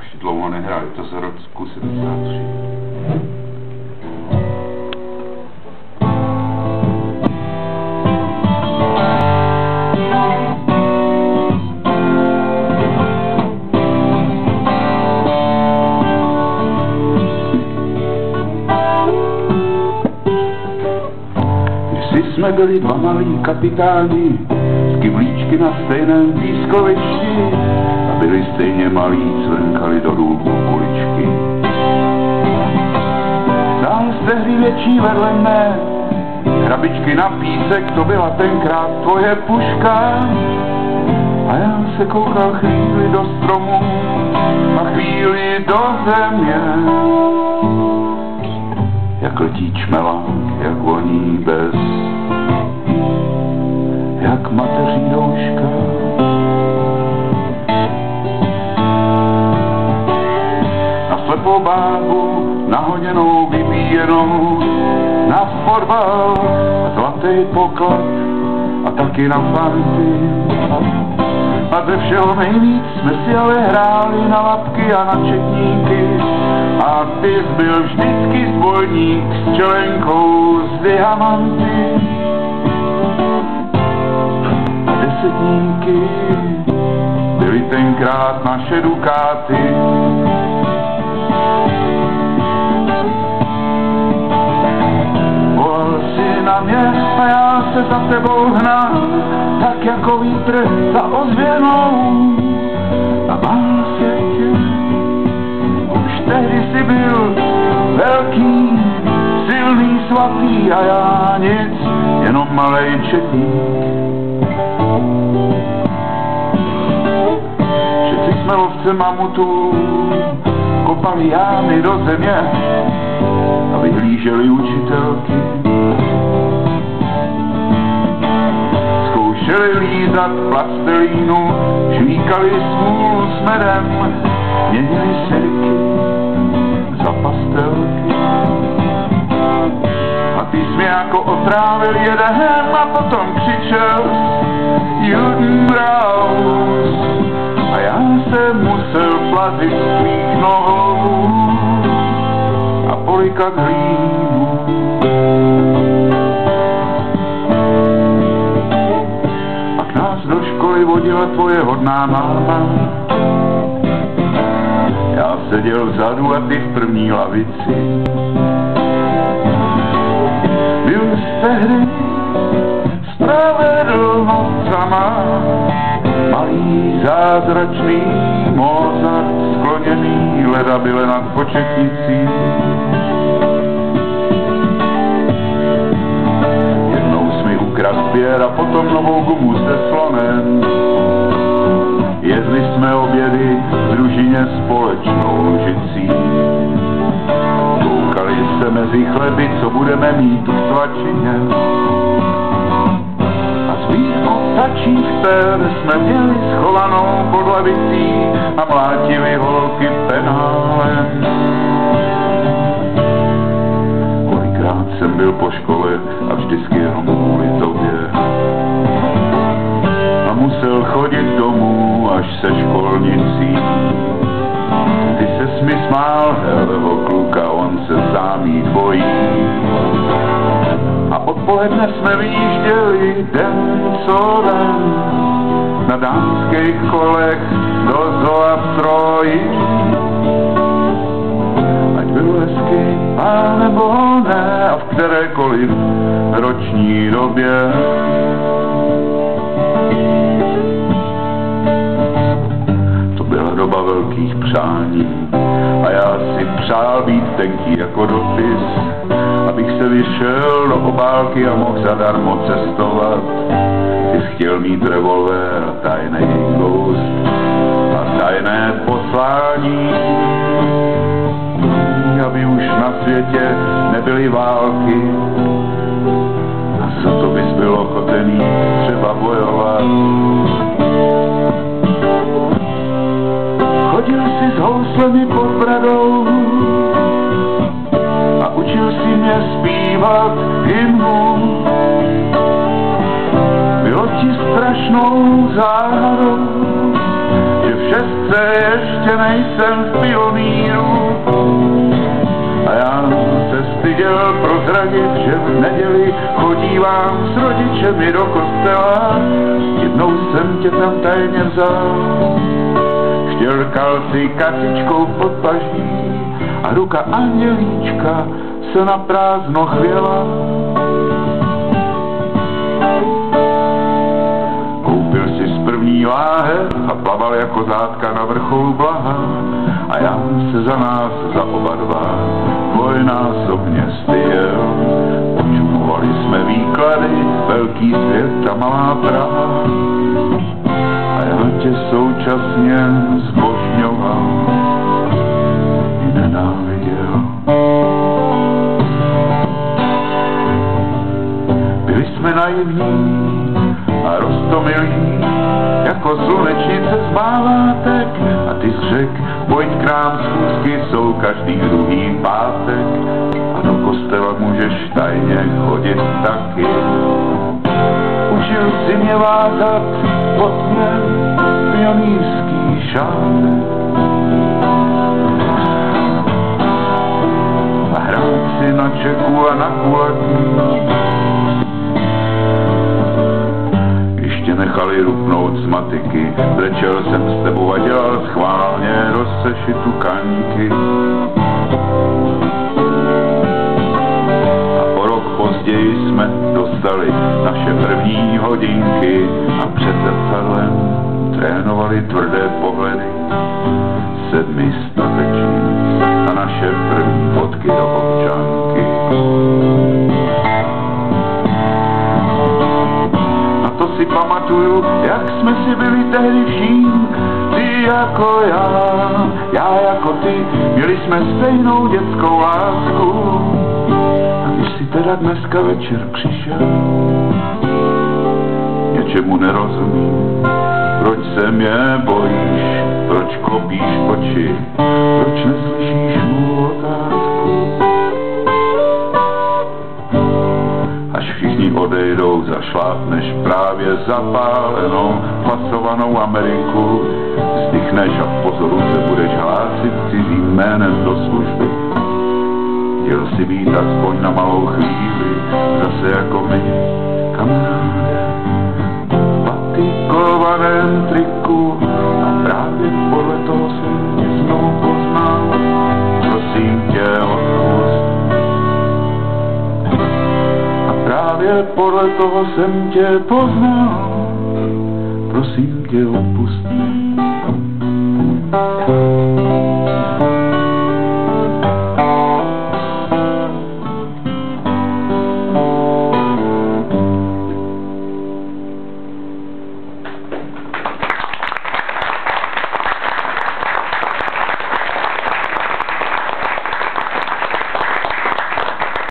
Až dlouho nehrál, je to z roku 73. jsme byli dva malí kapitáni, z kyblíčky na stejném pískovišti byli stejně malí, cvrnkali do důlku kuličky. Stál z tehdy větší vedle mne, hrabičky na písek, to byla tenkrát tvoje puška. A já se koukal chvíli do stromu a chvíli do země. Jak letí čmelák, jak voní bez jak mateří douška. Slepou bábu, nahoděnou, vybíjenou, na fotbal, zlatý poklad a taky na fanty. A ze všeho nejvíc jsme si ale hráli na lapky a na četníky. A ty byl vždycky zbojník s čelenkou z diamanty desetníky byly tenkrát naše dukáty. Já se za tebou hnal, tak jako vítr za ozvěnou. A bál se tě, už tehdy si byl velký, silný, svatý a já nic, jenom malej četník. jsme lovce mamutů, kopali jámy do země a vyhlíželi učitelky. Lízat plastelínu, žvíkali smůlu s medem, měnili sirky za pastelky. A ty jsi mě jako otrávil jeden a potom křičel Judenbraus a já se musel plazit z tvých nohou a polikat hlínu. Hodná máma. Já seděl vzadu a ty v první lavici. Byl z tehdy spravedlnost sama malý zázračný Mozart skloněný leda byle nad početnicí. Jednou jsi mi ukrad pěr a potom novou gumu se slonem. Jedli jsme obědy v družině společnou žicí. Koukali se mezi chleby, co budeme mít v svačině tačích per jsme měli schovanou pod lavicí a mlátili holky penálem. Kolikrát jsem byl po škole a vždycky jenom kvůli tobě. Až se školnicí. Ty se mi smál, helého kluka, on se zámít bojí odpoledne jsme vyjížděli den co den na dánských kolech do Zoastroji. Ať byl hezky, a nebo ne, a v kterékoliv roční době. Přál být tenký jako dopis abych se vyšel do obálky a mohl zadarmo cestovat. Ty chtěl mít revolver a tajný ghost a tajné poslání, aby už na světě nebyly války. A za to bys byl ochotený třeba bojovat. Šestce ještě nejsem v pioníru. A já se styděl prozradit, že v neděli chodívám s rodičemi do kostela. Jednou jsem tě tam tajně vzal, štělkal si kasičkou pod paží a ruka andělíčka se na prázdno chvěla. Koupil si z první láhe a plaval jako zátka na vrcholu blaha a já se za nás, za oba dva, dvojnásobně styděl. Počumovali jsme výklady, velký svět a malá Praha a já tě současně zbožňoval. Byli jsme naivní a roztomilí, jako slunečnice z a ty řek, pojď k nám schůzky, jsou každý druhý pátek. A do kostela můžeš tajně chodit taky. Učil si mě vázat pod mě pionýrský šátek a hrát si na čeku a na kulatí nechali rupnout z matiky. Brečel jsem s tebou a dělal schválně rozsešitu kaníky. A o rok později jsme dostali naše první hodinky a před zrcadlem trénovali tvrdé pohledy sedmi statečníc a naše první fotky do občanky. Pamatuju, jak jsme si byli tehdy vším, ty jako já, já jako ty, měli jsme stejnou dětskou lásku. A když si teda dneska večer přišel, něčemu nerozumím, proč se mě bojíš, proč klopíš oči, proč neslyšíš mou otázku. Zašlápneš právě zapálenou, fasovanou Ameriku, zdychneš a v pozoru se budeš hlásit cizím jménem do služby. Chtěl si být aspoň na malou chvíli, zase jako my, kamaráde, v patikovaném triku a právě podle toho podle toho jsem tě poznal. Prosím tě, odpust mi.